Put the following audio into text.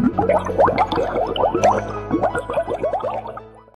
Yeah.